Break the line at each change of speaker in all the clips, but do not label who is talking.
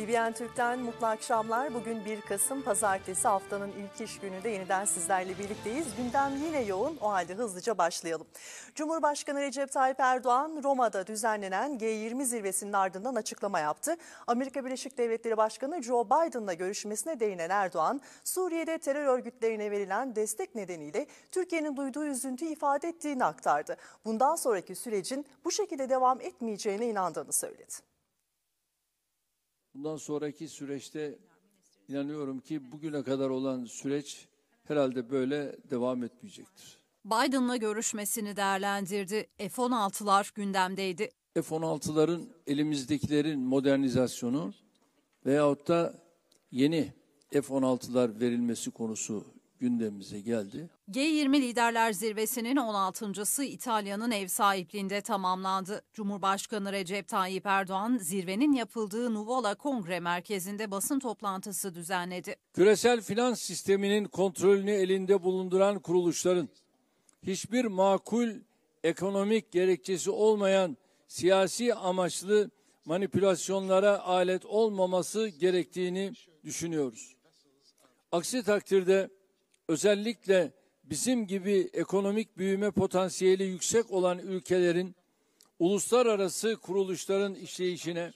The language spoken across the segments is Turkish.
BBN Türk'ten mutlu akşamlar. Bugün 1 Kasım Pazartesi haftanın ilk iş gününde yeniden sizlerle birlikteyiz. Gündem yine yoğun. O halde hızlıca başlayalım. Cumhurbaşkanı Recep Tayyip Erdoğan Roma'da düzenlenen G20 zirvesinin ardından açıklama yaptı. Amerika Birleşik Devletleri Başkanı Joe Biden'la görüşmesine değinen Erdoğan, Suriye'de terör örgütlerine verilen destek nedeniyle Türkiye'nin duyduğu üzüntüyü ifade ettiğini aktardı. Bundan sonraki sürecin bu şekilde devam etmeyeceğine inandığını söyledi.
Bundan sonraki süreçte inanıyorum ki bugüne kadar olan süreç herhalde böyle devam etmeyecektir.
Biden'la görüşmesini değerlendirdi. F-16'lar gündemdeydi.
F-16'ların elimizdekilerin modernizasyonu veyahut da yeni F-16'lar verilmesi konusu gündemimize geldi.
G20 Liderler Zirvesi'nin 16.sı İtalya'nın ev sahipliğinde tamamlandı. Cumhurbaşkanı Recep Tayyip Erdoğan zirvenin yapıldığı Nuvola Kongre Merkezi'nde basın toplantısı düzenledi.
Küresel finans sisteminin kontrolünü elinde bulunduran kuruluşların hiçbir makul ekonomik gerekçesi olmayan siyasi amaçlı manipülasyonlara alet olmaması gerektiğini düşünüyoruz. Aksi takdirde özellikle bizim gibi ekonomik büyüme potansiyeli yüksek olan ülkelerin uluslararası kuruluşların işleyişine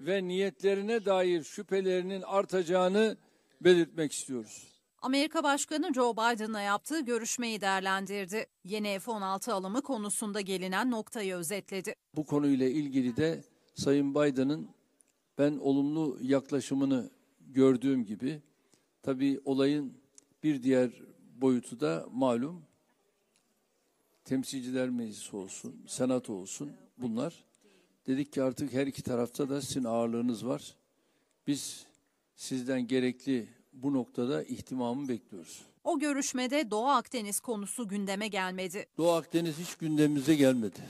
ve niyetlerine dair şüphelerinin artacağını belirtmek istiyoruz.
Amerika Başkanı Joe Biden'la yaptığı görüşmeyi değerlendirdi. Yeni F-16 alımı konusunda gelinen noktayı özetledi.
Bu konuyla ilgili de Sayın Biden'ın ben olumlu yaklaşımını gördüğüm gibi tabii olayın bir diğer boyutu da malum temsilciler meclisi olsun, senato olsun bunlar. Dedik ki artık her iki tarafta da sizin ağırlığınız var. Biz sizden gerekli bu noktada ihtimamı bekliyoruz.
O görüşmede Doğu Akdeniz konusu gündeme gelmedi.
Doğu Akdeniz hiç gündemimize gelmedi.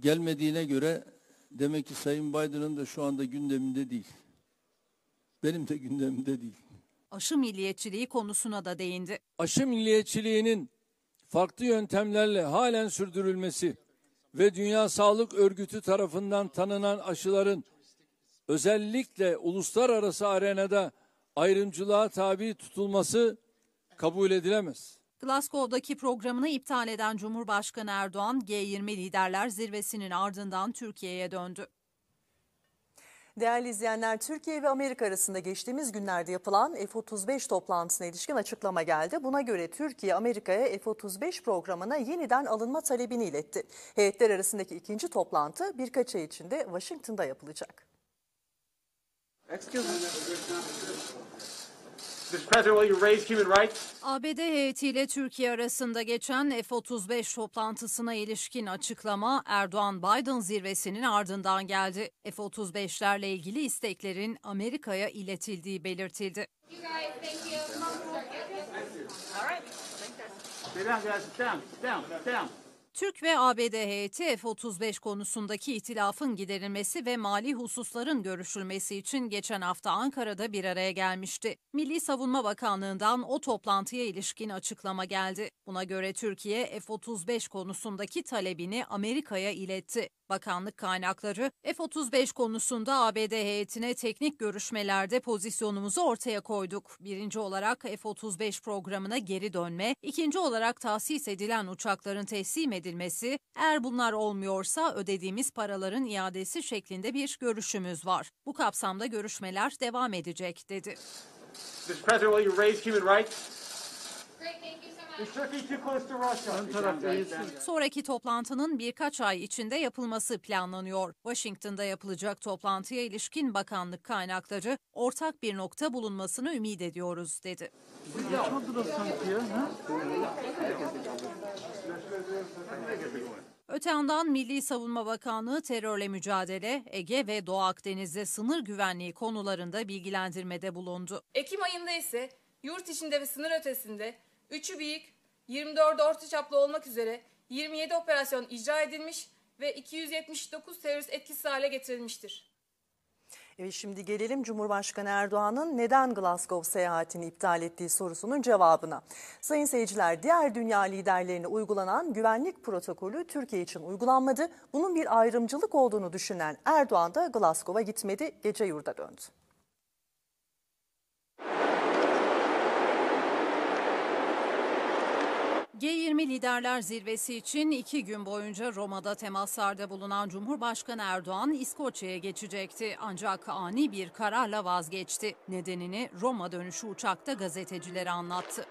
Gelmediğine göre demek ki Sayın Biden'ın da şu anda gündeminde değil. Benim de gündemimde değil.
Aşı milliyetçiliği konusuna da değindi.
Aşı milliyetçiliğinin farklı yöntemlerle halen sürdürülmesi ve Dünya Sağlık Örgütü tarafından tanınan aşıların özellikle uluslararası arenada ayrımcılığa tabi tutulması kabul edilemez.
Glasgow'daki programını iptal eden Cumhurbaşkanı Erdoğan, G20 Liderler Zirvesi'nin ardından Türkiye'ye döndü.
Değerli izleyenler, Türkiye ve Amerika arasında geçtiğimiz günlerde yapılan F-35 toplantısına ilişkin açıklama geldi. Buna göre Türkiye, Amerika'ya F-35 programına yeniden alınma talebini iletti. Heyetler arasındaki ikinci toplantı birkaç ay içinde Washington'da yapılacak.
Excuse me.
ABD heyetiyle Türkiye arasında geçen F-35 toplantısına ilişkin açıklama Erdoğan-Biden zirvesinin ardından geldi. F-35'lerle ilgili isteklerin Amerika'ya iletildiği belirtildi.
Sit down, guys. Sit down. Sit down. Sit down.
Türk ve ABD heyeti F-35 konusundaki itilafın giderilmesi ve mali hususların görüşülmesi için geçen hafta Ankara'da bir araya gelmişti. Milli Savunma Bakanlığı'ndan o toplantıya ilişkin açıklama geldi. Buna göre Türkiye F-35 konusundaki talebini Amerika'ya iletti. Bakanlık kaynakları F-35 konusunda ABD heyetine teknik görüşmelerde pozisyonumuzu ortaya koyduk. Birinci olarak F-35 programına geri dönme, ikinci olarak tahsis edilen uçakların teslim edilmesi, eğer bunlar olmuyorsa ödediğimiz paraların iadesi şeklinde bir görüşümüz var. Bu kapsamda görüşmeler devam edecek dedi. Sonraki toplantının birkaç ay içinde yapılması planlanıyor. Washington'da yapılacak toplantıya ilişkin bakanlık kaynakları ortak bir nokta bulunmasını ümit ediyoruz dedi. Öte yandan Milli Savunma Bakanlığı terörle mücadele, Ege ve Doğu Akdeniz'de sınır güvenliği konularında bilgilendirmede bulundu.
Ekim ayında ise yurt içinde ve sınır ötesinde 3'ü büyük, 24 orta çaplı olmak üzere 27 operasyon icra edilmiş ve 279 terörist etkisiz hale getirilmiştir.
Evet, şimdi gelelim Cumhurbaşkanı Erdoğan'ın neden Glasgow seyahatini iptal ettiği sorusunun cevabına. Sayın seyirciler, diğer dünya liderlerine uygulanan güvenlik protokolü Türkiye için uygulanmadı. Bunun bir ayrımcılık olduğunu düşünen Erdoğan da Glasgow'a gitmedi, gece yurda döndü.
G20 Liderler Zirvesi için iki gün boyunca Roma'da temaslarda bulunan Cumhurbaşkanı Erdoğan İskoçya'ya geçecekti. Ancak ani bir kararla vazgeçti. Nedenini Roma dönüşü uçakta gazetecilere anlattı.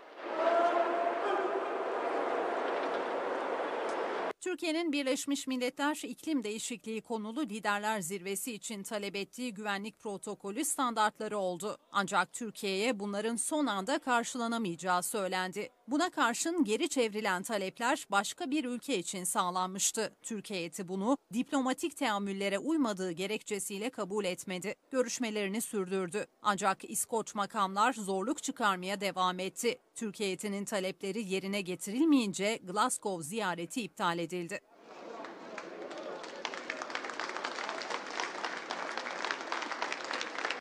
Türkiye'nin Birleşmiş Milletler İklim Değişikliği konulu liderler zirvesi için talep ettiği güvenlik protokolü standartları oldu. Ancak Türkiye'ye bunların son anda karşılanamayacağı söylendi. Buna karşın geri çevrilen talepler başka bir ülke için sağlanmıştı. Türkiye heyeti bunu diplomatik teamüllere uymadığı gerekçesiyle kabul etmedi. Görüşmelerini sürdürdü. Ancak İskoç makamlar zorluk çıkarmaya devam etti. Türkiye heyetinin talepleri yerine getirilmeyince Glasgow ziyareti iptal edildi.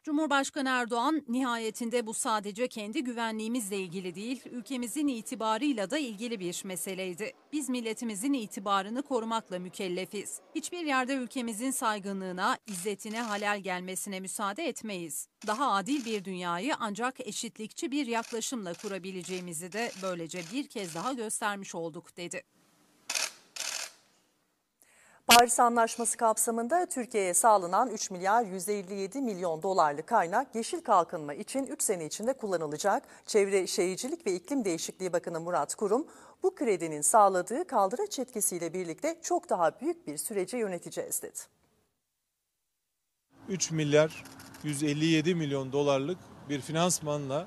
Cumhurbaşkanı Erdoğan nihayetinde bu sadece kendi güvenliğimizle ilgili değil, ülkemizin itibarıyla da ilgili bir meseleydi. Biz milletimizin itibarını korumakla mükellefiz. Hiçbir yerde ülkemizin saygınlığına, izzetine halel gelmesine müsaade etmeyiz. Daha adil bir dünyayı ancak eşitlikçi bir yaklaşımla kurabileceğimizi de böylece bir kez daha göstermiş olduk dedi.
Paris Anlaşması kapsamında Türkiye'ye sağlanan 3 milyar 157 milyon dolarlık kaynak yeşil kalkınma için 3 sene içinde kullanılacak. Çevre Şehircilik ve İklim Değişikliği Bakanı Murat Kurum bu kredinin sağladığı kaldıraç etkisiyle birlikte çok daha büyük bir süreci yöneteceğiz dedi.
3 milyar 157 milyon dolarlık bir finansmanla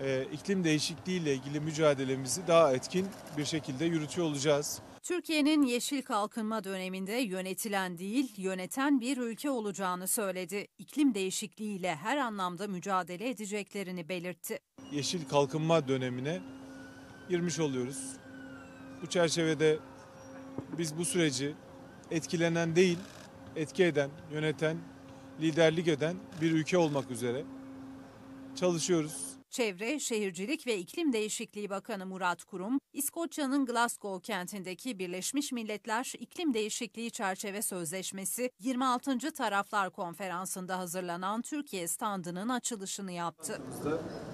e, iklim değişikliği ile ilgili mücadelemizi daha etkin bir şekilde yürütüyor olacağız.
Türkiye'nin yeşil kalkınma döneminde yönetilen değil, yöneten bir ülke olacağını söyledi. İklim değişikliğiyle her anlamda mücadele edeceklerini belirtti.
Yeşil kalkınma dönemine girmiş oluyoruz. Bu çerçevede biz bu süreci etkilenen değil, etki eden, yöneten, liderlik eden bir ülke olmak üzere çalışıyoruz.
Çevre, Şehircilik ve İklim Değişikliği Bakanı Murat Kurum, İskoçya'nın Glasgow kentindeki Birleşmiş Milletler İklim Değişikliği Çerçeve Sözleşmesi 26. Taraflar Konferansı'nda hazırlanan Türkiye standının açılışını yaptı.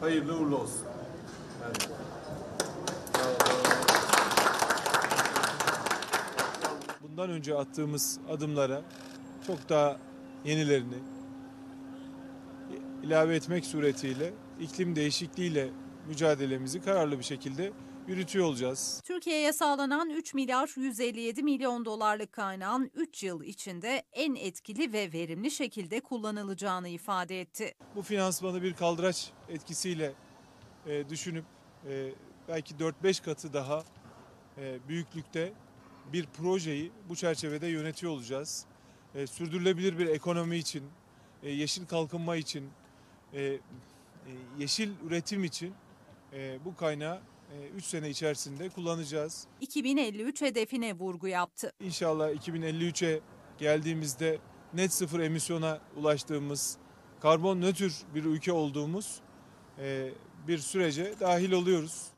Hayırlı uğurlu olsun. Bundan önce attığımız adımlara çok daha yenilerini ilave etmek suretiyle iklim değişikliğiyle mücadelemizi kararlı bir şekilde yürütüyor olacağız.
Türkiye'ye sağlanan 3 milyar 157 milyon dolarlık kaynağın 3 yıl içinde en etkili ve verimli şekilde kullanılacağını ifade etti.
Bu finansmanı bir kaldıraç etkisiyle e, düşünüp e, belki 4-5 katı daha e, büyüklükte bir projeyi bu çerçevede yönetiyor olacağız. E, sürdürülebilir bir ekonomi için, e, yeşil kalkınma için, e, yeşil üretim için e, bu kaynağı 3 sene içerisinde kullanacağız.
2053 hedefine vurgu yaptı.
İnşallah 2053'e geldiğimizde net sıfır emisyona ulaştığımız, karbon nötr bir ülke olduğumuz e, bir sürece dahil oluyoruz.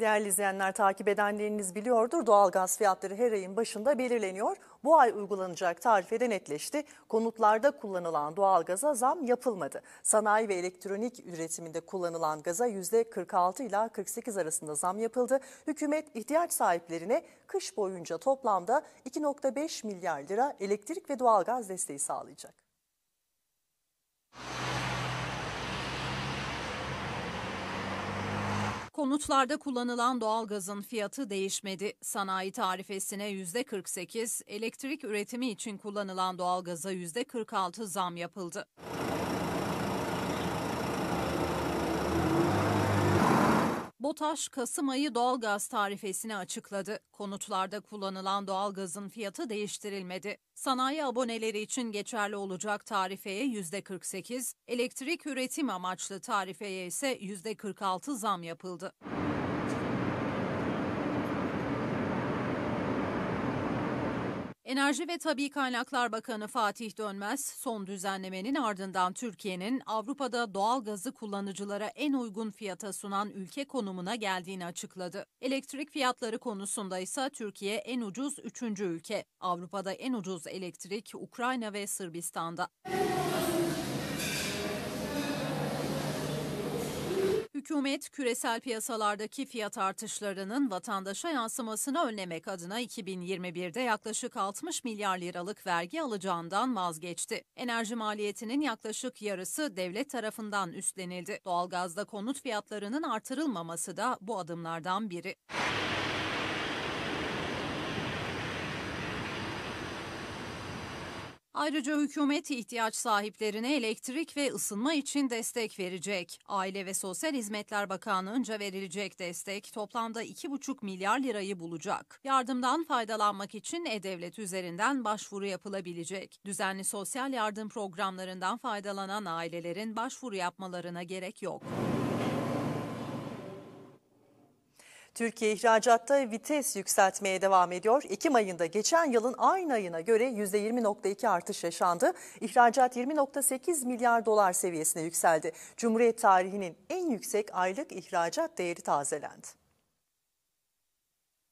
Değerli izleyenler takip edenleriniz biliyordur doğalgaz fiyatları her ayın başında belirleniyor. Bu ay uygulanacak tarifede netleşti. Konutlarda kullanılan doğalgaza zam yapılmadı. Sanayi ve elektronik üretiminde kullanılan gaza %46 ila 48 arasında zam yapıldı. Hükümet ihtiyaç sahiplerine kış boyunca toplamda 2.5 milyar lira elektrik ve doğalgaz desteği sağlayacak.
Konutlarda kullanılan doğalgazın fiyatı değişmedi. Sanayi tarifesine %48, elektrik üretimi için kullanılan doğalgaza %46 zam yapıldı. BOTAŞ Kasım ayı doğalgaz tarifesini açıkladı. Konutlarda kullanılan doğalgazın fiyatı değiştirilmedi. Sanayi aboneleri için geçerli olacak tarifeye %48, elektrik üretim amaçlı tarifeye ise %46 zam yapıldı. Enerji ve Tabi Kaynaklar Bakanı Fatih Dönmez, son düzenlemenin ardından Türkiye'nin Avrupa'da doğal gazı kullanıcılara en uygun fiyata sunan ülke konumuna geldiğini açıkladı. Elektrik fiyatları konusunda ise Türkiye en ucuz üçüncü ülke. Avrupa'da en ucuz elektrik Ukrayna ve Sırbistan'da. Hükümet küresel piyasalardaki fiyat artışlarının vatandaşa yansımasını önlemek adına 2021'de yaklaşık 60 milyar liralık vergi alacağından vazgeçti. Enerji maliyetinin yaklaşık yarısı devlet tarafından üstlenildi. Doğalgazda konut fiyatlarının artırılmaması da bu adımlardan biri. Ayrıca hükümet ihtiyaç sahiplerine elektrik ve ısınma için destek verecek. Aile ve Sosyal Hizmetler Bakanlığı'nca verilecek destek toplamda 2,5 milyar lirayı bulacak. Yardımdan faydalanmak için E-Devlet üzerinden başvuru yapılabilecek. Düzenli sosyal yardım programlarından faydalanan ailelerin başvuru yapmalarına gerek yok.
Türkiye ihracatta vites yükseltmeye devam ediyor. Ekim ayında geçen yılın aynı ayına göre %20.2 artış yaşandı. İhracat 20.8 milyar dolar seviyesine yükseldi. Cumhuriyet tarihinin en yüksek aylık ihracat değeri tazelendi.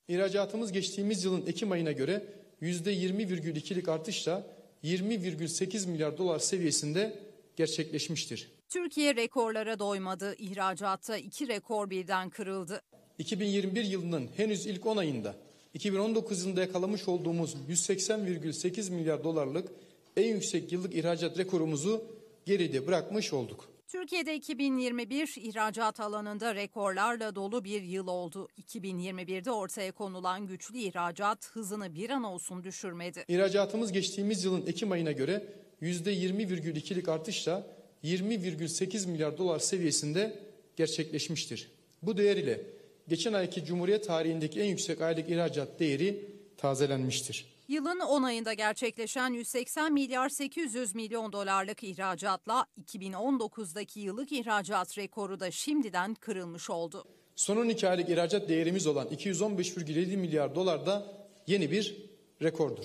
İhracatımız geçtiğimiz yılın Ekim ayına göre %20,2'lik artışla 20,8 milyar dolar seviyesinde gerçekleşmiştir.
Türkiye rekorlara doymadı. İhracatta iki rekor birden kırıldı.
2021 yılının henüz ilk 10 ayında 2019 yılında yakalamış olduğumuz 180,8 milyar dolarlık en yüksek yıllık ihracat rekorumuzu geride bırakmış olduk.
Türkiye'de 2021 ihracat alanında rekorlarla dolu bir yıl oldu. 2021'de ortaya konulan güçlü ihracat hızını bir an olsun düşürmedi.
İhracatımız geçtiğimiz yılın Ekim ayına göre %20,2'lik artışla 20,8 milyar dolar seviyesinde gerçekleşmiştir. Bu değer ile geçen ayki Cumhuriyet tarihindeki en yüksek aylık ihracat değeri tazelenmiştir.
Yılın 10 ayında gerçekleşen 180 milyar 800 milyon dolarlık ihracatla 2019'daki yıllık ihracat rekoru da şimdiden kırılmış oldu.
Son 12 aylık ihracat değerimiz olan 215,7 milyar dolar da yeni bir rekordur.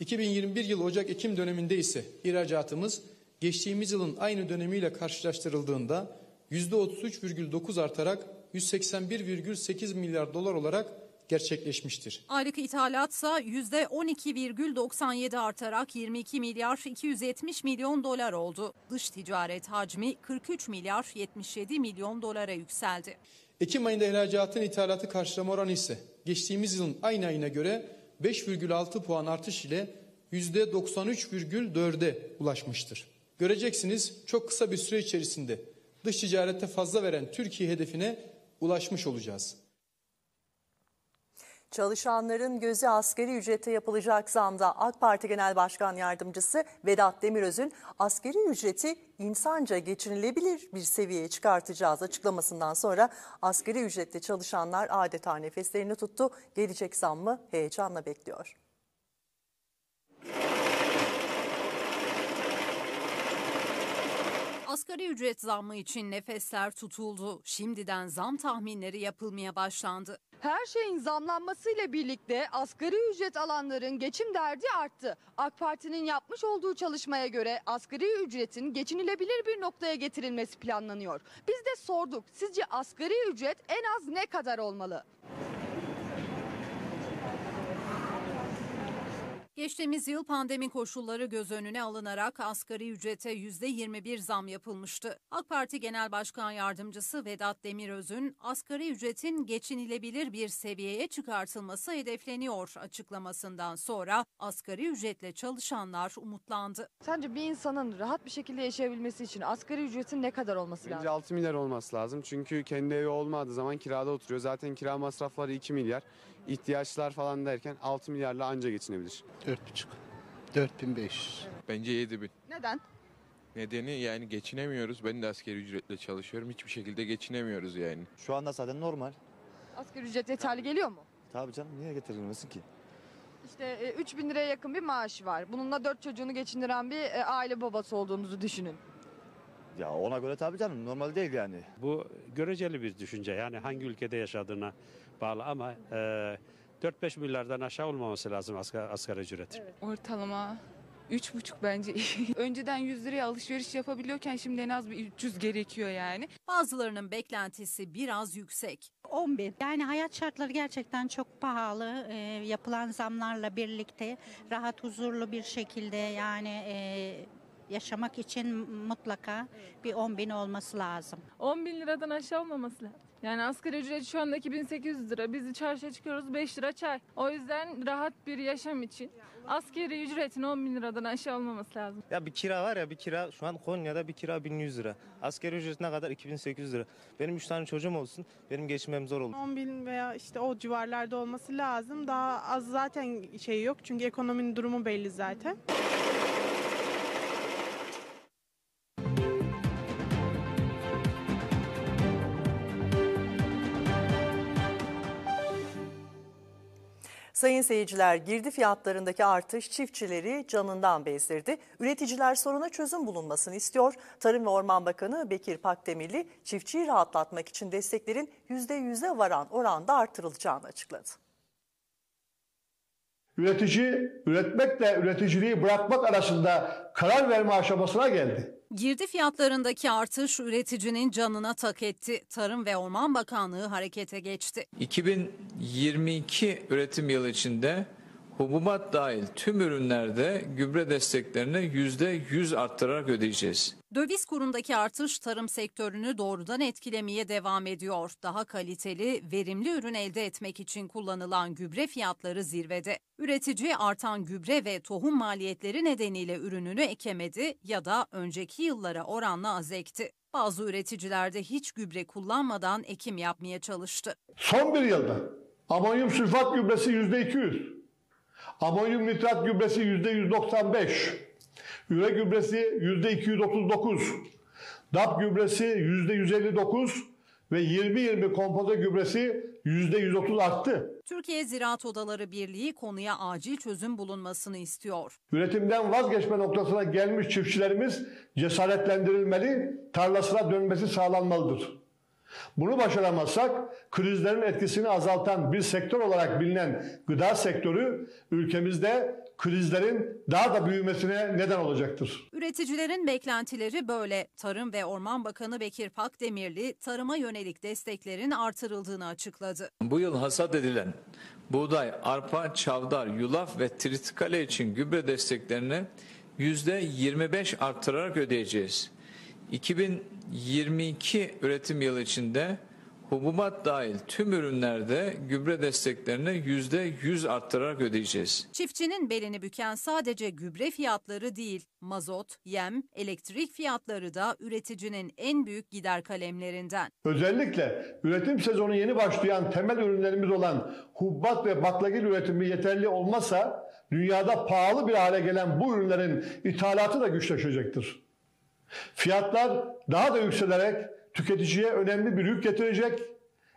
2021 yıl Ocak-Ekim döneminde ise ihracatımız geçtiğimiz yılın aynı dönemiyle karşılaştırıldığında %33,9 artarak 181,8 milyar dolar olarak gerçekleşmiştir.
Aylık ithalatsa %12,97 artarak 22 milyar 270 milyon dolar oldu. Dış ticaret hacmi 43 milyar 77 milyon dolara yükseldi.
Ekim ayında ihracatın ithalatı karşılama oranı ise geçtiğimiz yılın aynı ayına göre 5,6 puan artış ile %93,4'e ulaşmıştır. Göreceksiniz çok kısa bir süre içerisinde dış ticarette fazla veren Türkiye hedefine ulaşmış olacağız.
Çalışanların gözü asgari ücrete yapılacak zamda AK Parti Genel Başkan Yardımcısı Vedat Demiröz'ün asgari ücreti insanca geçinilebilir bir seviyeye çıkartacağız açıklamasından sonra asgari ücretle çalışanlar adeta nefeslerini tuttu. Gelecek zammı heyecanla bekliyor.
Asgari ücret zammı için nefesler tutuldu. Şimdiden zam tahminleri yapılmaya başlandı.
Her şeyin zamlanmasıyla birlikte asgari ücret alanların geçim derdi arttı. AK Parti'nin yapmış olduğu çalışmaya göre asgari ücretin geçinilebilir bir noktaya getirilmesi planlanıyor. Biz de sorduk. Sizce asgari ücret en az ne kadar olmalı?
Geçtiğimiz yıl pandemi koşulları göz önüne alınarak asgari ücrete %21 zam yapılmıştı. AK Parti Genel Başkan Yardımcısı Vedat Demiröz'ün asgari ücretin geçinilebilir bir seviyeye çıkartılması hedefleniyor açıklamasından sonra asgari ücretle çalışanlar umutlandı.
Sence bir insanın rahat bir şekilde yaşayabilmesi için asgari ücretin ne kadar olması
Bence
lazım?
6 milyar olması lazım. Çünkü kendi evi olmadığı zaman kirada oturuyor. Zaten kira masrafları 2 milyar. İhtiyaçlar falan derken 6 milyarla anca geçinebilir.
4,5. 4500.
Bence 7000.
Neden?
Nedeni yani geçinemiyoruz. Ben de askeri ücretle çalışıyorum. Hiçbir şekilde geçinemiyoruz yani.
Şu anda zaten normal.
Asgari ücret yeterli geliyor mu?
Tabii canım niye getirilmesin ki?
İşte e, 3000 liraya yakın bir maaş var. Bununla 4 çocuğunu geçindiren bir e, aile babası olduğunuzu düşünün.
Ya ona göre tabii canım normal değil yani.
Bu göreceli bir düşünce. Yani hangi ülkede yaşadığına bağlı ama e, 4-5 milyardan aşağı olmaması lazım asgari, asgari ücret.
Ortalama 3,5 bence iyi. Önceden 100 liraya alışveriş yapabiliyorken şimdi en az bir 300 gerekiyor yani.
Bazılarının beklentisi biraz yüksek.
10 bin. Yani hayat şartları gerçekten çok pahalı. Ee, yapılan zamlarla birlikte rahat huzurlu bir şekilde yani e, yaşamak için mutlaka bir 10 bin olması lazım.
10 bin liradan aşağı olmaması lazım. Yani asgari ücret şu anda 2800 lira. Biz çarşıya çıkıyoruz 5 lira çay. O yüzden rahat bir yaşam için asgari ücretin 10 bin liradan aşağı olmaması lazım.
Ya bir kira var ya bir kira şu an Konya'da bir kira 1100 lira. Asgari ücret ne kadar? 2800 lira. Benim 3 tane çocuğum olsun benim geçmem zor olur.
10 bin veya işte o civarlarda olması lazım. Daha az zaten şey yok çünkü ekonominin durumu belli zaten.
Sayın seyirciler girdi fiyatlarındaki artış çiftçileri canından bezdirdi. Üreticiler soruna çözüm bulunmasını istiyor. Tarım ve Orman Bakanı Bekir Pakdemirli çiftçiyi rahatlatmak için desteklerin %100'e varan oranda artırılacağını açıkladı.
Üretici üretmekle üreticiliği bırakmak arasında karar verme aşamasına geldi.
Girdi fiyatlarındaki artış üreticinin canına tak etti. Tarım ve Orman Bakanlığı harekete geçti.
2022 üretim yılı içinde hububat dahil tüm ürünlerde gübre desteklerini %100 arttırarak ödeyeceğiz.
Döviz kurundaki artış tarım sektörünü doğrudan etkilemeye devam ediyor. Daha kaliteli, verimli ürün elde etmek için kullanılan gübre fiyatları zirvede. Üretici artan gübre ve tohum maliyetleri nedeniyle ürününü ekemedi ya da önceki yıllara oranla az ekti. Bazı üreticiler de hiç gübre kullanmadan ekim yapmaya çalıştı.
Son bir yılda amonyum sülfat gübresi %200, amonyum nitrat gübresi %195, üre gübresi %239, DAP gübresi %159 ve 20-20 kompoze gübresi %130 arttı.
Türkiye Ziraat Odaları Birliği konuya acil çözüm bulunmasını istiyor.
Üretimden vazgeçme noktasına gelmiş çiftçilerimiz cesaretlendirilmeli, tarlasına dönmesi sağlanmalıdır. Bunu başaramazsak krizlerin etkisini azaltan bir sektör olarak bilinen gıda sektörü ülkemizde krizlerin daha da büyümesine neden olacaktır.
Üreticilerin beklentileri böyle. Tarım ve Orman Bakanı Bekir Pakdemirli tarıma yönelik desteklerin artırıldığını açıkladı.
Bu yıl hasat edilen buğday, arpa, çavdar, yulaf ve tritikale için gübre desteklerini %25 arttırarak ödeyeceğiz. 2022 üretim yılı içinde hububat dahil tüm ürünlerde gübre desteklerini %100 arttırarak ödeyeceğiz.
Çiftçinin belini büken sadece gübre fiyatları değil, mazot, yem, elektrik fiyatları da üreticinin en büyük gider kalemlerinden.
Özellikle üretim sezonu yeni başlayan temel ürünlerimiz olan hubbat ve baklagil üretimi yeterli olmazsa dünyada pahalı bir hale gelen bu ürünlerin ithalatı da güçleşecektir. Fiyatlar daha da yükselerek tüketiciye önemli bir yük getirecek,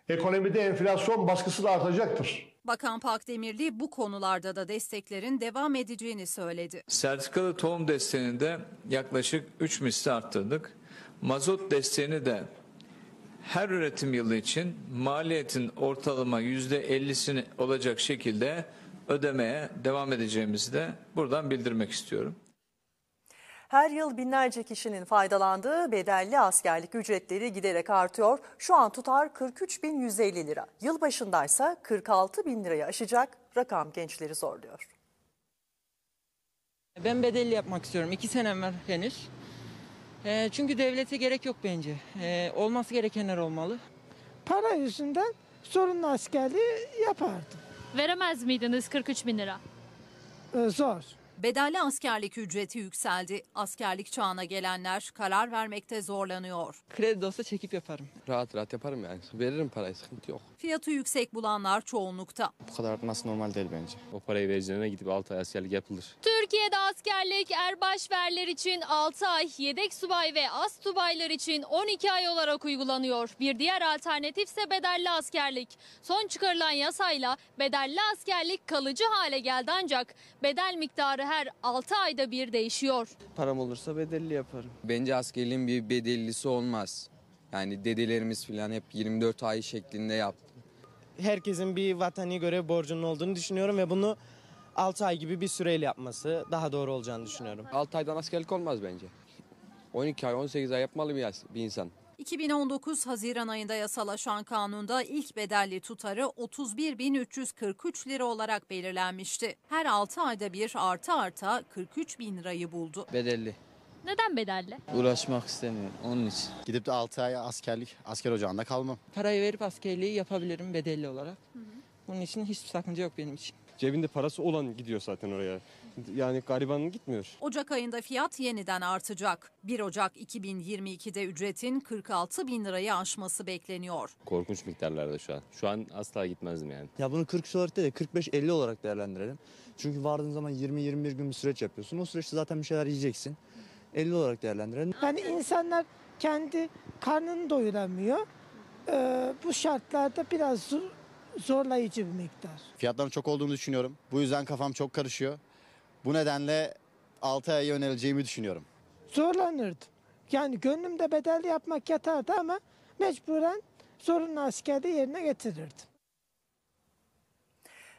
ekonomide enflasyon baskısı da artacaktır.
Bakan Pakdemirli bu konularda da desteklerin devam edeceğini söyledi.
Sertifikalı tohum desteğini de yaklaşık 3 misli arttırdık. Mazot desteğini de her üretim yılı için maliyetin ortalama %50'sini olacak şekilde ödemeye devam edeceğimizi de buradan bildirmek istiyorum.
Her yıl binlerce kişinin faydalandığı bedelli askerlik ücretleri giderek artıyor. Şu an tutar 43.150 lira. Yılbaşındaysa 46 bin lirayı aşacak rakam gençleri zorluyor.
Ben bedelli yapmak istiyorum. İki senem var henüz. Ee, çünkü devlete gerek yok bence. Ee, olması gerekenler olmalı.
Para yüzünden zorunlu askerliği yapardım.
Veremez miydiniz 43 bin lira?
Ee, zor.
Bedelli askerlik ücreti yükseldi. Askerlik çağına gelenler karar vermekte zorlanıyor.
Kredi olsa çekip yaparım.
Rahat rahat yaparım yani. Veririm parayı sıkıntı yok.
Fiyatı yüksek bulanlar çoğunlukta.
Bu kadar artması normal değil bence.
O parayı vereceğine gidip 6 ay askerlik yapılır.
Türkiye'de askerlik erbaşverler için 6 ay, yedek subay ve as subaylar için 12 ay olarak uygulanıyor. Bir diğer alternatif ise bedelli askerlik. Son çıkarılan yasayla bedelli askerlik kalıcı hale geldi ancak bedel miktarı her 6 ayda bir değişiyor.
Param olursa bedelli yaparım.
Bence askerliğin bir bedellisi olmaz. Yani dedelerimiz falan hep 24 ay şeklinde yaptı.
Herkesin bir vatani görev borcunun olduğunu düşünüyorum ve bunu 6 ay gibi bir süreyle yapması daha doğru olacağını düşünüyorum.
6 aydan askerlik olmaz bence. 12 ay 18 ay yapmalı bir, bir insan.
2019 Haziran ayında yasalaşan kanunda ilk bedelli tutarı 31.343 lira olarak belirlenmişti. Her 6 ayda bir arta arta 43 bin lirayı buldu.
Bedelli.
Neden bedelli?
Uğraşmak istemiyorum onun için.
Gidip de 6 ay askerlik, asker ocağında kalmam.
Parayı verip askerliği yapabilirim bedelli olarak. Bunun için hiçbir sakınca yok benim için.
Cebinde parası olan gidiyor zaten oraya. Yani gariban gitmiyor.
Ocak ayında fiyat yeniden artacak. 1 Ocak 2022'de ücretin 46 bin lirayı aşması bekleniyor.
Korkunç miktarlarda şu an. Şu an asla gitmezdim yani.
Ya bunu 40 olarak değil de 45-50 olarak değerlendirelim. Çünkü vardığın zaman 20-21 gün bir süreç yapıyorsun. O süreçte zaten bir şeyler yiyeceksin. 50 olarak değerlendirelim.
Yani insanlar kendi karnını doyuramıyor. Ee, bu şartlarda biraz zor- zorlayıcı bir miktar.
Fiyatların çok olduğunu düşünüyorum. Bu yüzden kafam çok karışıyor. Bu nedenle 6 aya yöneleceğimi düşünüyorum.
Zorlanırdım. Yani gönlümde bedelli yapmak yatardı ama mecburen zorunlu askerliği yerine getirirdim.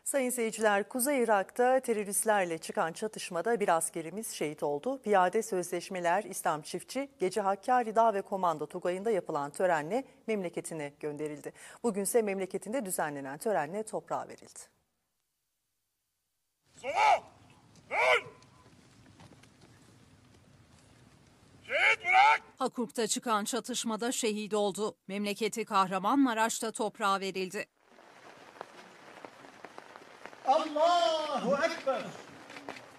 Sayın seyirciler, Kuzey Irak'ta teröristlerle çıkan çatışmada bir askerimiz şehit oldu. Piyade Sözleşmeler İslam Çiftçi, gece Hakkari Dağ ve Komando Tugayı'nda yapılan törenle memleketine gönderildi. Bugünse memleketinde düzenlenen törenle toprağa verildi.
Hakurk'ta çıkan çatışmada şehit oldu. Memleketi Kahramanmaraş'ta toprağa verildi.
Allahu Ekber.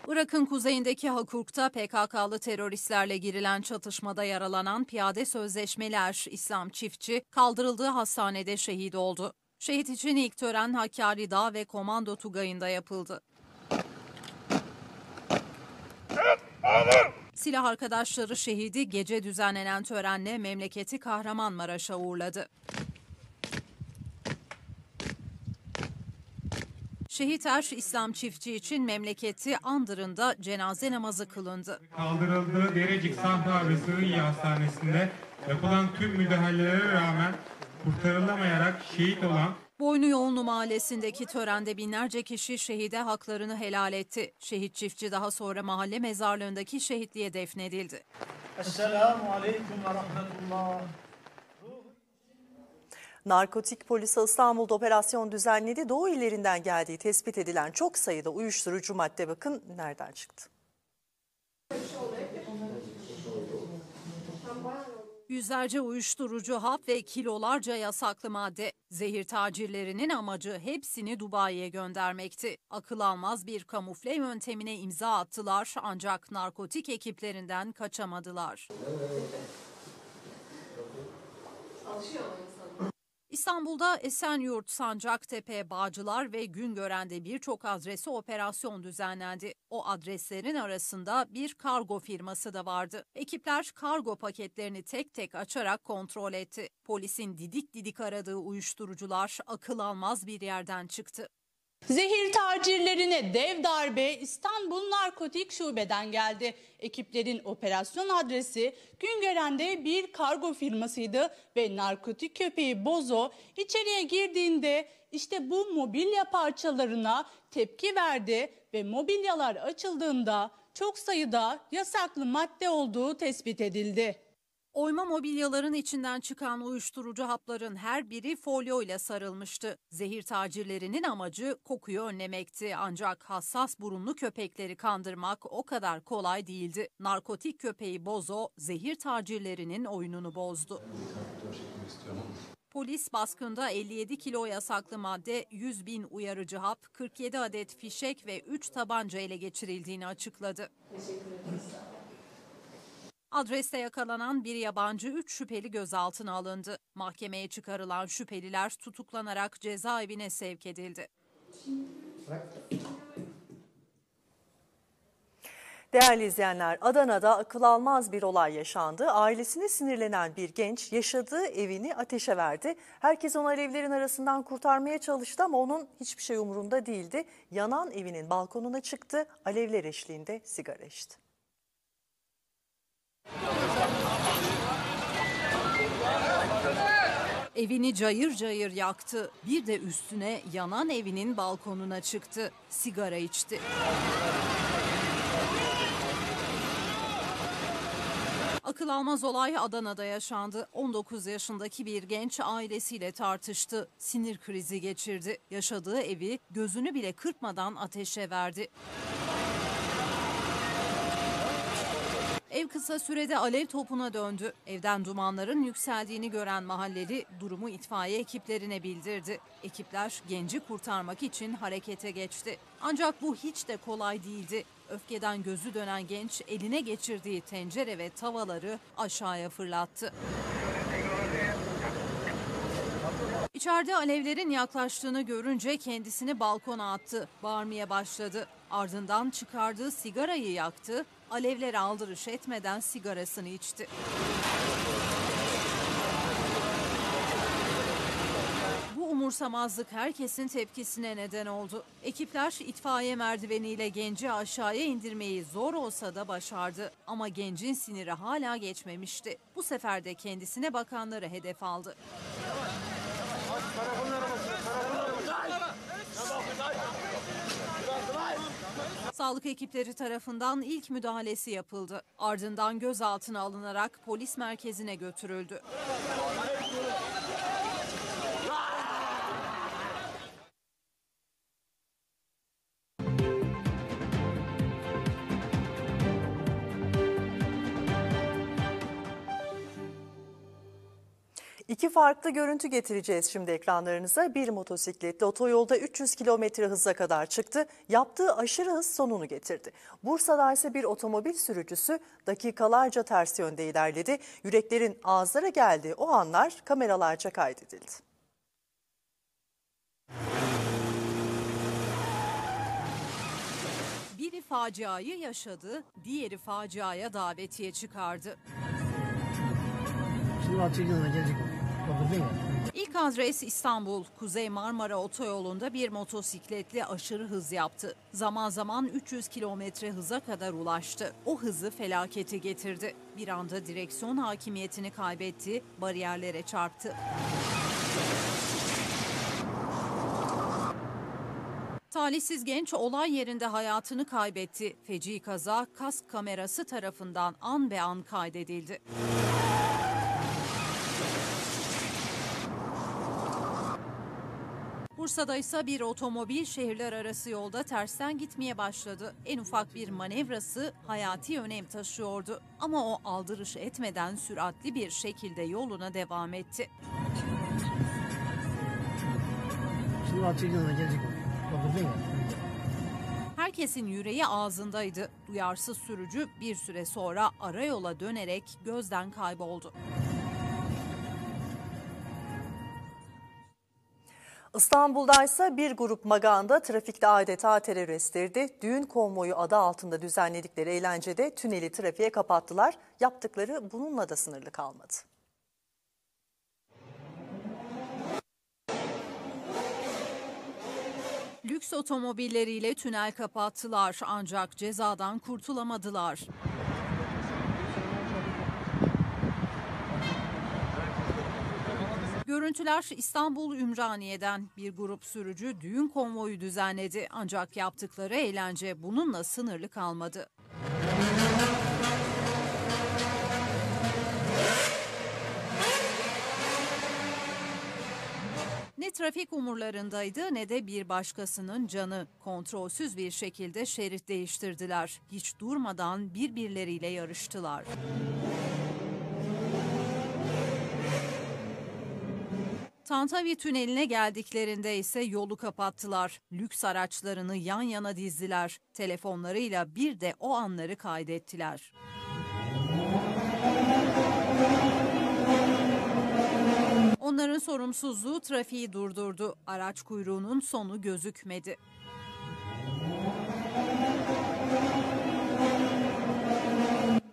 Irak'ın kuzeyindeki Hakurk'ta PKK'lı teröristlerle girilen çatışmada yaralanan piyade sözleşmeler İslam Çiftçi kaldırıldığı hastanede şehit oldu. Şehit için ilk tören Hakkari Dağ ve Komando Tugayı'nda yapıldı. Silah arkadaşları şehidi gece düzenlenen törenle memleketi Kahramanmaraş'a uğurladı. Şehit Er İslam Çiftçi için memleketi Andırın'da cenaze namazı kılındı.
Kaldırıldığı Derecik Sahra ve Sığınye Hastanesi'nde yapılan tüm müdahalelere rağmen kurtarılamayarak şehit olan
Boynu Yoğunlu Mahallesi'ndeki törende binlerce kişi şehide haklarını helal etti. Şehit çiftçi daha sonra mahalle mezarlığındaki şehitliğe defnedildi.
Esselamu Aleyküm ve Rahmetullah.
Narkotik polisi İstanbul'da operasyon düzenledi. Doğu illerinden geldiği tespit edilen çok sayıda uyuşturucu madde bakın nereden çıktı.
Yüzlerce uyuşturucu hap ve kilolarca yasaklı madde. Zehir tacirlerinin amacı hepsini Dubai'ye göndermekti. Akıl almaz bir kamufle yöntemine imza attılar ancak narkotik ekiplerinden kaçamadılar. İstanbul'da Esenyurt, Sancaktepe, Bağcılar ve Güngören'de birçok adrese operasyon düzenlendi. O adreslerin arasında bir kargo firması da vardı. Ekipler kargo paketlerini tek tek açarak kontrol etti. Polisin didik didik aradığı uyuşturucular akıl almaz bir yerden çıktı.
Zehir dev darbe İstanbul Narkotik Şube'den geldi. Ekiplerin operasyon adresi Güngören'de bir kargo firmasıydı ve narkotik köpeği Bozo içeriye girdiğinde işte bu mobilya parçalarına tepki verdi ve mobilyalar açıldığında çok sayıda yasaklı madde olduğu tespit edildi.
Oyma mobilyaların içinden çıkan uyuşturucu hapların her biri folyo ile sarılmıştı. Zehir tacirlerinin amacı kokuyu önlemekti ancak hassas burunlu köpekleri kandırmak o kadar kolay değildi. Narkotik köpeği Bozo zehir tacirlerinin oyununu bozdu. Polis baskında 57 kilo yasaklı madde, 100 bin uyarıcı hap, 47 adet fişek ve 3 tabanca ele geçirildiğini açıkladı. Adreste yakalanan bir yabancı 3 şüpheli gözaltına alındı. Mahkemeye çıkarılan şüpheliler tutuklanarak cezaevine sevk edildi.
Değerli izleyenler, Adana'da akıl almaz bir olay yaşandı. Ailesine sinirlenen bir genç yaşadığı evini ateşe verdi. Herkes onu alevlerin arasından kurtarmaya çalıştı ama onun hiçbir şey umurunda değildi. Yanan evinin balkonuna çıktı, alevler eşliğinde sigara içti.
Evini cayır cayır yaktı. Bir de üstüne yanan evinin balkonuna çıktı. Sigara içti. Akıl almaz olay Adana'da yaşandı. 19 yaşındaki bir genç ailesiyle tartıştı. Sinir krizi geçirdi. Yaşadığı evi gözünü bile kırpmadan ateşe verdi. Ev kısa sürede alev topuna döndü. Evden dumanların yükseldiğini gören mahalleli durumu itfaiye ekiplerine bildirdi. Ekipler genci kurtarmak için harekete geçti. Ancak bu hiç de kolay değildi. Öfkeden gözü dönen genç eline geçirdiği tencere ve tavaları aşağıya fırlattı. İçeride alevlerin yaklaştığını görünce kendisini balkona attı. Bağırmaya başladı. Ardından çıkardığı sigarayı yaktı. Alevler aldırış etmeden sigarasını içti. Bu umursamazlık herkesin tepkisine neden oldu. Ekipler itfaiye merdiveniyle genci aşağıya indirmeyi zor olsa da başardı. Ama gencin siniri hala geçmemişti. Bu sefer de kendisine bakanları hedef aldı. Sağlık ekipleri tarafından ilk müdahalesi yapıldı. Ardından gözaltına alınarak polis merkezine götürüldü.
İki farklı görüntü getireceğiz şimdi ekranlarınıza. Bir motosikletli otoyolda 300 kilometre hıza kadar çıktı. Yaptığı aşırı hız sonunu getirdi. Bursa'da ise bir otomobil sürücüsü dakikalarca ters yönde ilerledi. Yüreklerin ağızlara geldiği o anlar kameralarca kaydedildi.
Biri faciayı yaşadı, diğeri faciaya davetiye çıkardı. İlk adres İstanbul. Kuzey Marmara Otoyolu'nda bir motosikletli aşırı hız yaptı. Zaman zaman 300 kilometre hıza kadar ulaştı. O hızı felaketi getirdi. Bir anda direksiyon hakimiyetini kaybetti, bariyerlere çarptı. Talihsiz genç olay yerinde hayatını kaybetti. Feci kaza kask kamerası tarafından an be an kaydedildi. Bursa'da ise bir otomobil şehirler arası yolda tersten gitmeye başladı. En ufak bir manevrası hayati önem taşıyordu. Ama o aldırış etmeden süratli bir şekilde yoluna devam etti. Herkesin yüreği ağzındaydı. Duyarsız sürücü bir süre sonra arayola dönerek gözden kayboldu.
İstanbul'da ise bir grup maganda trafikte adeta terör estirdi. Düğün konvoyu adı altında düzenledikleri eğlencede tüneli trafiğe kapattılar. Yaptıkları bununla da sınırlı kalmadı.
Lüks otomobilleriyle tünel kapattılar ancak cezadan kurtulamadılar. Görüntüler İstanbul Ümraniye'den bir grup sürücü düğün konvoyu düzenledi ancak yaptıkları eğlence bununla sınırlı kalmadı. Ne trafik umurlarındaydı ne de bir başkasının canı. Kontrolsüz bir şekilde şerit değiştirdiler. Hiç durmadan birbirleriyle yarıştılar. Tantavi tüneline geldiklerinde ise yolu kapattılar. Lüks araçlarını yan yana dizdiler. Telefonlarıyla bir de o anları kaydettiler. Onların sorumsuzluğu trafiği durdurdu. Araç kuyruğunun sonu gözükmedi.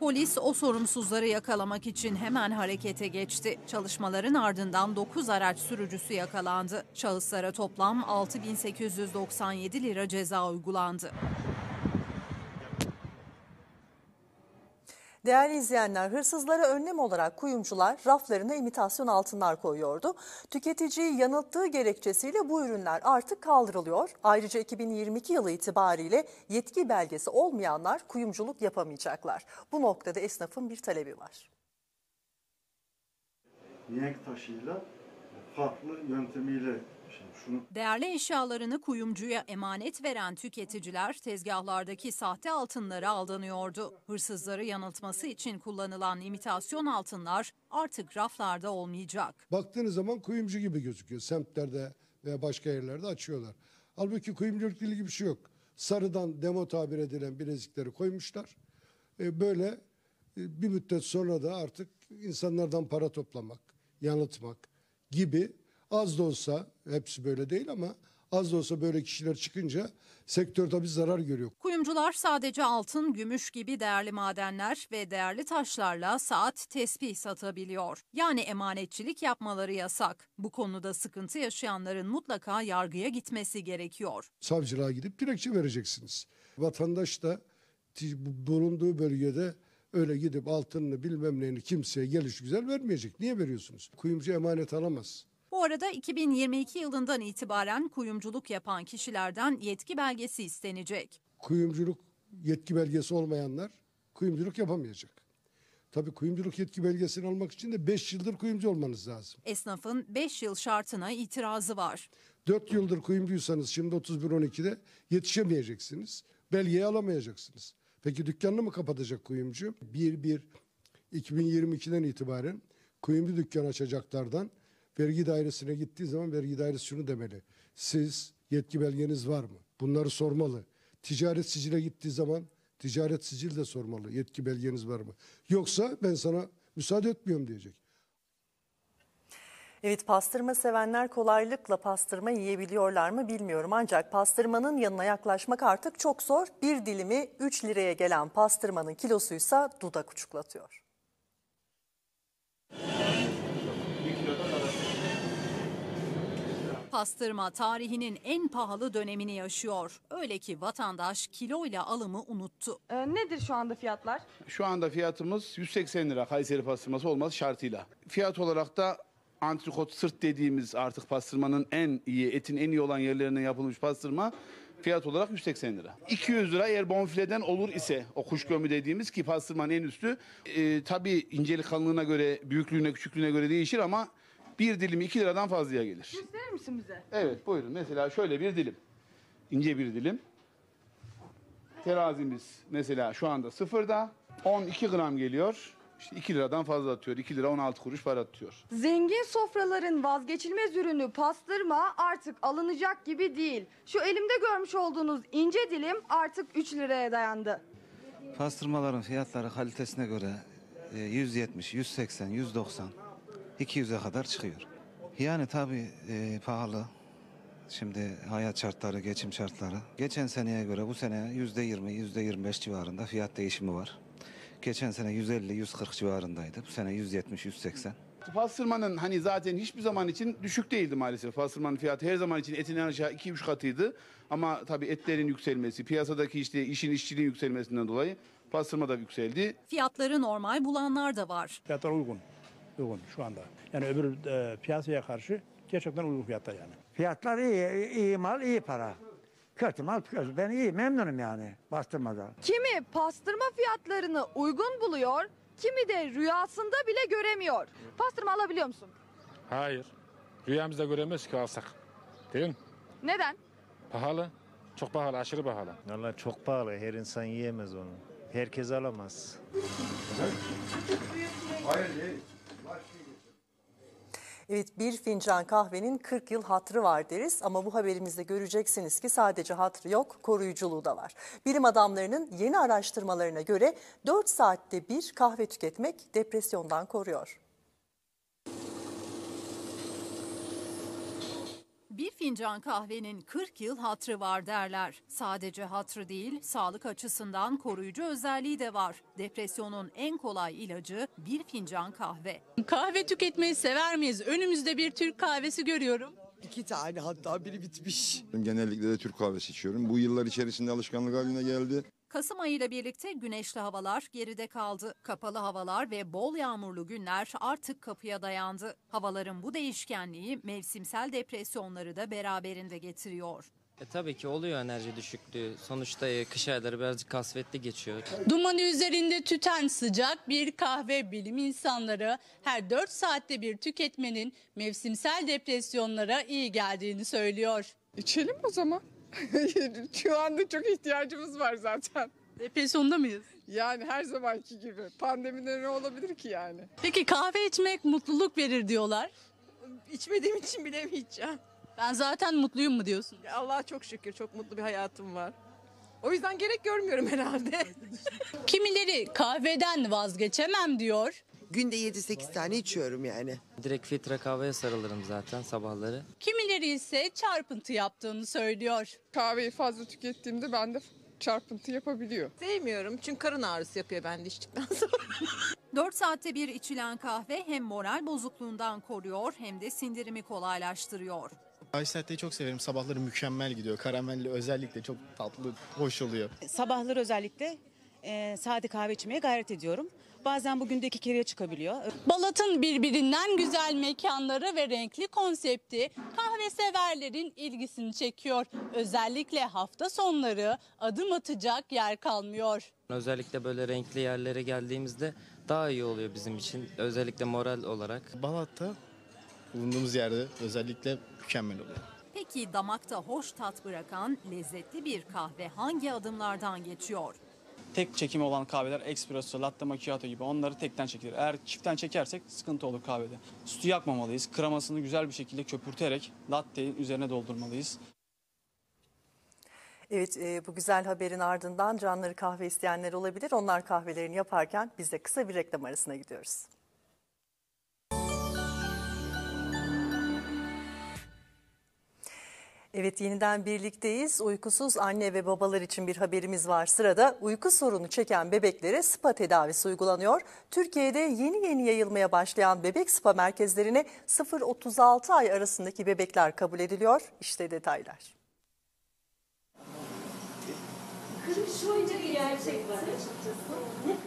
Polis o sorumsuzları yakalamak için hemen harekete geçti. Çalışmaların ardından 9 araç sürücüsü yakalandı. Şahıslara toplam 6897 lira ceza uygulandı.
Değerli izleyenler, hırsızlara önlem olarak kuyumcular raflarına imitasyon altınlar koyuyordu. Tüketiciyi yanılttığı gerekçesiyle bu ürünler artık kaldırılıyor. Ayrıca 2022 yılı itibariyle yetki belgesi olmayanlar kuyumculuk yapamayacaklar. Bu noktada esnafın bir talebi var.
Mihenk taşıyla farklı yöntemiyle
Değerli eşyalarını kuyumcuya emanet veren tüketiciler tezgahlardaki sahte altınlara aldanıyordu. Hırsızları yanıltması için kullanılan imitasyon altınlar artık raflarda olmayacak.
Baktığınız zaman kuyumcu gibi gözüküyor. Semtlerde veya başka yerlerde açıyorlar. Halbuki kuyumculukla ilgili bir şey yok. Sarıdan demo tabir edilen bilezikleri koymuşlar. E, böyle e, bir müddet sonra da artık insanlardan para toplamak, yanıltmak gibi az da olsa hepsi böyle değil ama az da olsa böyle kişiler çıkınca sektör tabii zarar görüyor.
Kuyumcular sadece altın, gümüş gibi değerli madenler ve değerli taşlarla saat, tespih satabiliyor. Yani emanetçilik yapmaları yasak. Bu konuda sıkıntı yaşayanların mutlaka yargıya gitmesi gerekiyor.
savcılığa gidip dilekçe vereceksiniz. Vatandaş da bulunduğu bölgede öyle gidip altınını bilmem neyini kimseye geliş güzel vermeyecek. Niye veriyorsunuz? Kuyumcu emanet alamaz.
Bu arada 2022 yılından itibaren kuyumculuk yapan kişilerden yetki belgesi istenecek.
Kuyumculuk yetki belgesi olmayanlar kuyumculuk yapamayacak. Tabii kuyumculuk yetki belgesini almak için de 5 yıldır kuyumcu olmanız lazım.
Esnafın 5 yıl şartına itirazı var.
4 yıldır kuyumcuysanız şimdi 31-12'de yetişemeyeceksiniz. Belgeyi alamayacaksınız. Peki dükkanını mı kapatacak kuyumcu? 1-1-2022'den itibaren kuyumcu dükkan açacaklardan vergi dairesine gittiği zaman vergi dairesi şunu demeli. Siz yetki belgeniz var mı? Bunları sormalı. Ticaret sicile gittiği zaman ticaret sicil de sormalı. Yetki belgeniz var mı? Yoksa ben sana müsaade etmiyorum diyecek.
Evet pastırma sevenler kolaylıkla pastırma yiyebiliyorlar mı bilmiyorum. Ancak pastırmanın yanına yaklaşmak artık çok zor. Bir dilimi 3 liraya gelen pastırmanın kilosuysa dudak uçuklatıyor.
Pastırma tarihinin en pahalı dönemini yaşıyor. Öyle ki vatandaş kiloyla alımı unuttu.
nedir şu anda fiyatlar?
Şu anda fiyatımız 180 lira Kayseri pastırması olması şartıyla. Fiyat olarak da antrikot sırt dediğimiz artık pastırmanın en iyi, etin en iyi olan yerlerine yapılmış pastırma fiyat olarak 180 lira. 200 lira eğer bonfileden olur ise o kuş gömü dediğimiz ki pastırmanın en üstü e, tabii incelik kalınlığına göre, büyüklüğüne, küçüklüğüne göre değişir ama bir dilimi 2 liradan fazlaya gelir.
Gösterir misin bize?
Evet buyurun mesela şöyle bir dilim. ince bir dilim. Terazimiz mesela şu anda sıfırda 12 gram geliyor. İşte 2 liradan fazla atıyor. 2 lira 16 kuruş para atıyor.
Zengin sofraların vazgeçilmez ürünü pastırma artık alınacak gibi değil. Şu elimde görmüş olduğunuz ince dilim artık 3 liraya dayandı.
Pastırmaların fiyatları kalitesine göre e, 170, 180, 190, 200'e kadar çıkıyor. Yani tabii e, pahalı. Şimdi hayat şartları, geçim şartları. Geçen seneye göre bu sene %20, %25 civarında fiyat değişimi var. Geçen sene 150, 140 civarındaydı. Bu sene 170, 180.
Pastırmanın hani zaten hiçbir zaman için düşük değildi maalesef. Pastırmanın fiyatı her zaman için etin en aşağı 2-3 katıydı. Ama tabii etlerin yükselmesi, piyasadaki işte işin işçiliğin yükselmesinden dolayı pastırma da yükseldi.
Fiyatları normal bulanlar da var.
Fiyatlar uygun. Uygun şu anda. Yani öbür e, piyasaya karşı gerçekten uygun fiyatta yani.
Fiyatlar iyi, iyi mal iyi para. Kötü mal kötü. Ben iyi memnunum yani bastırmada.
Kimi pastırma fiyatlarını uygun buluyor, kimi de rüyasında bile göremiyor. Pastırma alabiliyor musun?
Hayır. Rüyamızda göremez ki alsak. Değil mi?
Neden?
Pahalı. Çok pahalı, aşırı pahalı.
Valla çok pahalı. Her insan yiyemez onu. Herkes alamaz.
Evet bir fincan kahvenin 40 yıl hatrı var deriz ama bu haberimizde göreceksiniz ki sadece hatrı yok koruyuculuğu da var. Bilim adamlarının yeni araştırmalarına göre 4 saatte bir kahve tüketmek depresyondan koruyor.
Bir fincan kahvenin 40 yıl hatrı var derler. Sadece hatrı değil, sağlık açısından koruyucu özelliği de var. Depresyonun en kolay ilacı bir fincan kahve.
Kahve tüketmeyi sever miyiz? Önümüzde bir Türk kahvesi görüyorum.
İki tane hatta biri bitmiş.
Genellikle de Türk kahvesi içiyorum. Bu yıllar içerisinde alışkanlık haline geldi.
Kasım ayıyla birlikte güneşli havalar geride kaldı. Kapalı havalar ve bol yağmurlu günler artık kapıya dayandı. Havaların bu değişkenliği mevsimsel depresyonları da beraberinde getiriyor.
E, tabii ki oluyor enerji düşüklüğü. Sonuçta e, kış ayları birazcık kasvetli geçiyor.
Dumanı üzerinde tüten sıcak bir kahve bilim insanları her 4 saatte bir tüketmenin mevsimsel depresyonlara iyi geldiğini söylüyor.
İçelim o zaman. Şu anda çok ihtiyacımız var zaten.
Depresyonda mıyız?
Yani her zamanki gibi. Pandemide ne olabilir ki yani?
Peki kahve içmek mutluluk verir diyorlar.
İçmediğim için bilemeyeceğim.
Ben zaten mutluyum mu diyorsun?
Allah'a çok şükür çok mutlu bir hayatım var. O yüzden gerek görmüyorum herhalde.
Kimileri kahveden vazgeçemem diyor.
Günde 7-8 tane içiyorum yani.
Direkt filtre kahveye sarılırım zaten sabahları.
Kimileri ise çarpıntı yaptığını söylüyor.
Kahveyi fazla tükettiğimde bende çarpıntı yapabiliyor.
Sevmiyorum çünkü karın ağrısı yapıyor bende içtikten sonra.
4 saatte bir içilen kahve hem moral bozukluğundan koruyor hem de sindirimi kolaylaştırıyor.
Ice latte'yi çok severim. Sabahları mükemmel gidiyor. Karamelli özellikle çok tatlı, hoş oluyor.
Sabahları özellikle e, sade kahve içmeye gayret ediyorum. Bazen bugün de iki kereye çıkabiliyor.
Balat'ın birbirinden güzel mekanları ve renkli konsepti kahve severlerin ilgisini çekiyor. Özellikle hafta sonları adım atacak yer kalmıyor.
Özellikle böyle renkli yerlere geldiğimizde daha iyi oluyor bizim için. Özellikle moral olarak.
Balat'ta bulunduğumuz yerde özellikle mükemmel oluyor.
Peki damakta hoş tat bırakan lezzetli bir kahve hangi adımlardan geçiyor?
Tek çekimi olan kahveler espresso, latte macchiato gibi onları tekten çekilir. Eğer çiftten çekersek sıkıntı olur kahvede. Sütü yakmamalıyız. Kremasını güzel bir şekilde köpürterek latteyi üzerine doldurmalıyız.
Evet e, bu güzel haberin ardından canları kahve isteyenler olabilir. Onlar kahvelerini yaparken biz de kısa bir reklam arasına gidiyoruz. Evet yeniden birlikteyiz. Uykusuz anne ve babalar için bir haberimiz var. Sırada uyku sorunu çeken bebeklere spa tedavisi uygulanıyor. Türkiye'de yeni yeni yayılmaya başlayan bebek spa merkezlerine 0-36 ay arasındaki bebekler kabul ediliyor. İşte detaylar.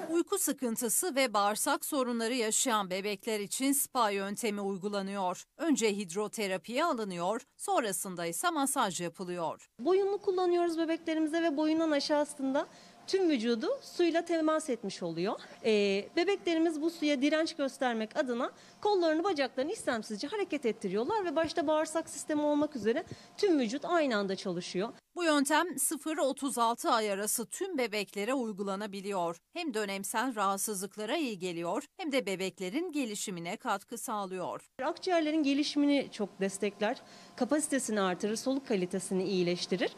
Uyku sıkıntısı ve bağırsak sorunları yaşayan bebekler için spa yöntemi uygulanıyor. Önce hidroterapiye alınıyor, sonrasında ise masaj yapılıyor.
Boyunlu kullanıyoruz bebeklerimize ve boyundan aşağısında tüm vücudu suyla temas etmiş oluyor. Ee, bebeklerimiz bu suya direnç göstermek adına kollarını bacaklarını istemsizce hareket ettiriyorlar ve başta bağırsak sistemi olmak üzere tüm vücut aynı anda çalışıyor.
Bu yöntem 0-36 ay arası tüm bebeklere uygulanabiliyor. Hem dönemsel rahatsızlıklara iyi geliyor hem de bebeklerin gelişimine katkı sağlıyor.
Akciğerlerin gelişimini çok destekler, kapasitesini artırır, soluk kalitesini iyileştirir.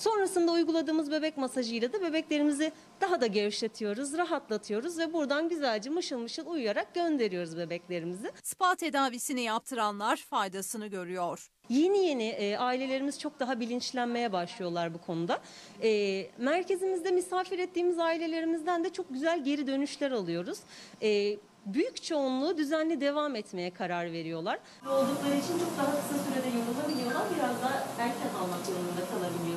Sonrasında uyguladığımız bebek masajıyla da bebeklerimizi daha da gevşetiyoruz, rahatlatıyoruz ve buradan güzelce mışıl mışıl uyuyarak gönderiyoruz bebeklerimizi.
Spa tedavisini yaptıranlar faydasını görüyor.
Yeni yeni e, ailelerimiz çok daha bilinçlenmeye başlıyorlar bu konuda. E, merkezimizde misafir ettiğimiz ailelerimizden de çok güzel geri dönüşler alıyoruz. E, büyük çoğunluğu düzenli devam etmeye karar veriyorlar. Oldukları için çok daha kısa sürede yorulabiliyorlar. Biraz daha erken almak durumunda kalabiliyoruz.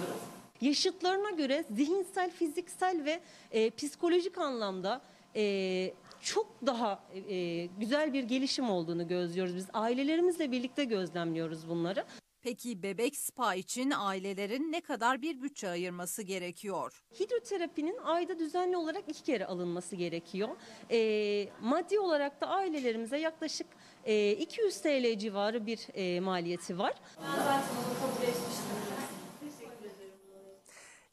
Yaşıtlarına göre zihinsel, fiziksel ve e, psikolojik anlamda e, çok daha e, güzel bir gelişim olduğunu gözlüyoruz. Biz ailelerimizle birlikte gözlemliyoruz bunları.
Peki bebek spa için ailelerin ne kadar bir bütçe ayırması gerekiyor?
Hidroterapinin ayda düzenli olarak iki kere alınması gerekiyor. E, maddi olarak da ailelerimize yaklaşık e, 200 TL civarı bir e, maliyeti var. Ben zaten onu kabul etmiştim.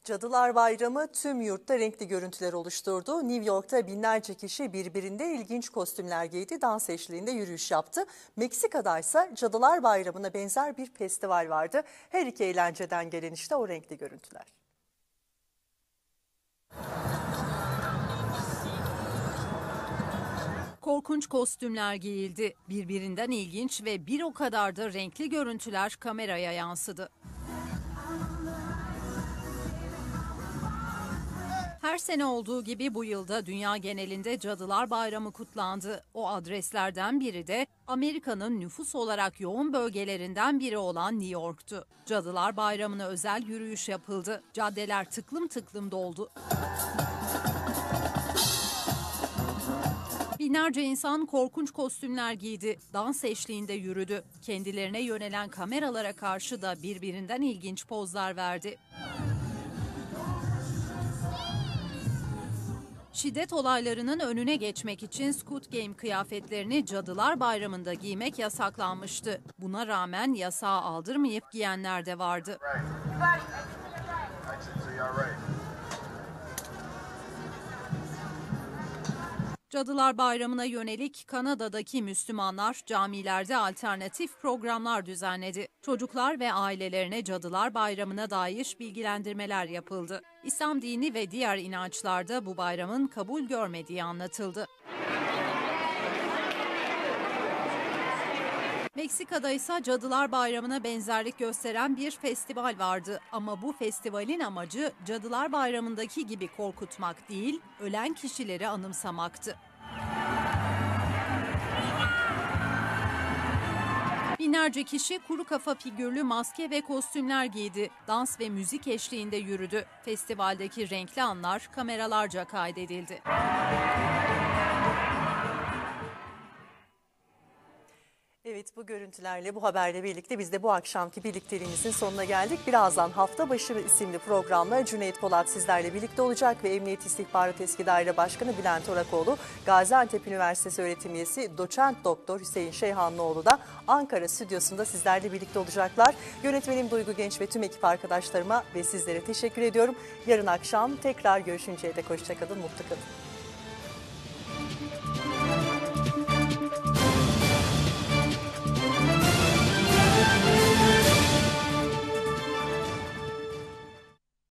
Cadılar Bayramı tüm yurtta renkli görüntüler oluşturdu. New York'ta binlerce kişi birbirinde ilginç kostümler giydi, dans eşliğinde yürüyüş yaptı. Meksika'da ise Cadılar Bayramı'na benzer bir festival vardı. Her iki eğlenceden gelen işte o renkli görüntüler.
Korkunç kostümler giyildi. Birbirinden ilginç ve bir o kadar da renkli görüntüler kameraya yansıdı. Her sene olduğu gibi bu yılda dünya genelinde Cadılar Bayramı kutlandı. O adreslerden biri de Amerika'nın nüfus olarak yoğun bölgelerinden biri olan New York'tu. Cadılar Bayramı'na özel yürüyüş yapıldı. Caddeler tıklım tıklım doldu. Binlerce insan korkunç kostümler giydi, dans eşliğinde yürüdü. Kendilerine yönelen kameralara karşı da birbirinden ilginç pozlar verdi. Şiddet olaylarının önüne geçmek için Squid Game kıyafetlerini Cadılar Bayramı'nda giymek yasaklanmıştı. Buna rağmen yasağı aldırmayıp giyenler de vardı. Cadılar Bayramı'na yönelik Kanada'daki Müslümanlar camilerde alternatif programlar düzenledi. Çocuklar ve ailelerine Cadılar Bayramı'na dair bilgilendirmeler yapıldı. İslam dini ve diğer inançlarda bu bayramın kabul görmediği anlatıldı. Meksika'da ise Cadılar Bayramı'na benzerlik gösteren bir festival vardı. Ama bu festivalin amacı Cadılar Bayramı'ndaki gibi korkutmak değil, ölen kişileri anımsamaktı. Binlerce kişi kuru kafa figürlü maske ve kostümler giydi. Dans ve müzik eşliğinde yürüdü. Festivaldeki renkli anlar kameralarca kaydedildi.
Evet bu görüntülerle bu haberle birlikte biz de bu akşamki birlikteliğimizin sonuna geldik. Birazdan hafta başı isimli programla Cüneyt Polat sizlerle birlikte olacak ve Emniyet İstihbarat Eski Daire Başkanı Bülent Orakoğlu, Gaziantep Üniversitesi öğretim üyesi doçent doktor Hüseyin Şeyhanlıoğlu da Ankara stüdyosunda sizlerle birlikte olacaklar. Yönetmenim Duygu Genç ve tüm ekip arkadaşlarıma ve sizlere teşekkür ediyorum. Yarın akşam tekrar görüşünceye dek hoşçakalın, mutlu kalın.